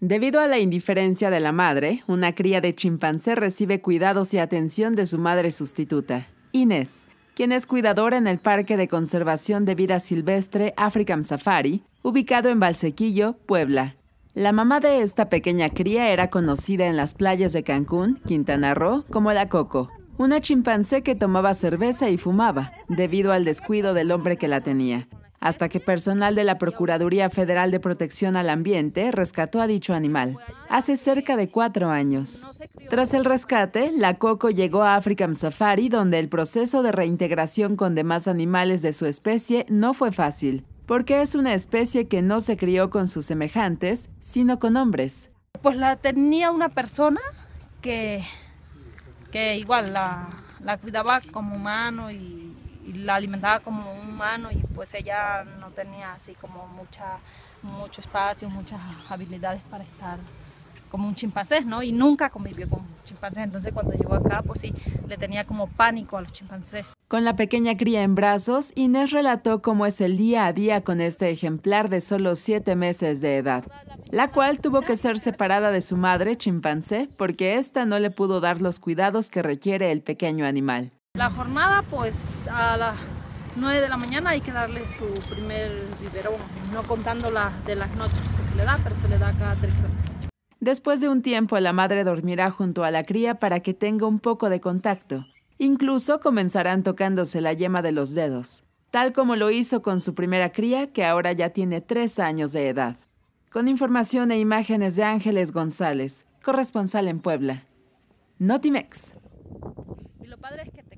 Debido a la indiferencia de la madre, una cría de chimpancé recibe cuidados y atención de su madre sustituta, Inés, quien es cuidadora en el Parque de Conservación de Vida Silvestre African Safari, ubicado en Valsequillo, Puebla. La mamá de esta pequeña cría era conocida en las playas de Cancún, Quintana Roo, como la Coco, una chimpancé que tomaba cerveza y fumaba, debido al descuido del hombre que la tenía hasta que personal de la Procuraduría Federal de Protección al Ambiente rescató a dicho animal, hace cerca de cuatro años. Tras el rescate, la Coco llegó a African Safari, donde el proceso de reintegración con demás animales de su especie no fue fácil, porque es una especie que no se crió con sus semejantes, sino con hombres. Pues la tenía una persona que, que igual la, cuidaba como humano y y la alimentaba como humano y pues ella no tenía así como mucha, mucho espacio, muchas habilidades para estar como un chimpancé, ¿no? Y nunca convivió con chimpancés, entonces cuando llegó acá pues sí, le tenía como pánico a los chimpancés. Con la pequeña cría en brazos, Inés relató cómo es el día a día con este ejemplar de solo siete meses de edad, la cual tuvo que ser separada de su madre chimpancé porque ésta no le pudo dar los cuidados que requiere el pequeño animal. La jornada, pues a las 9 de la mañana hay que darle su primer biberón, no contando la de las noches que se le da, pero se le da cada tres horas. Después de un tiempo, la madre dormirá junto a la cría para que tenga un poco de contacto. Incluso comenzarán tocándose la yema de los dedos, tal como lo hizo con su primera cría, que ahora ya tiene tres años de edad. Con información e imágenes de Ángeles González, corresponsal en Puebla. Notimex. Y lo padre es que